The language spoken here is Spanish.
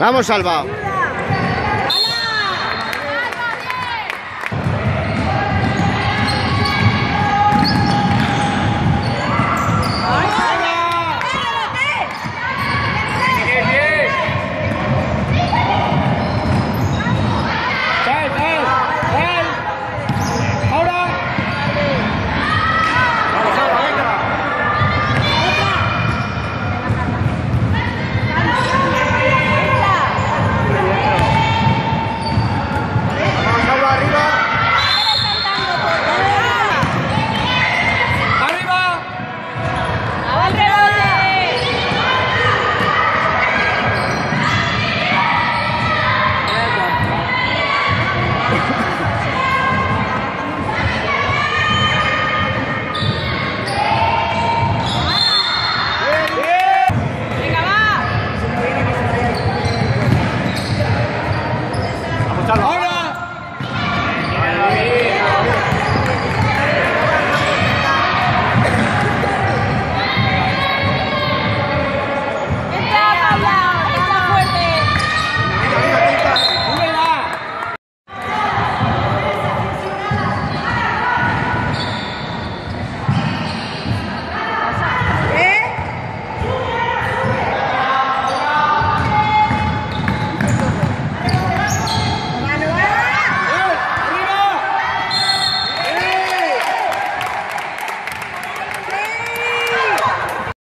Vamos, Salva.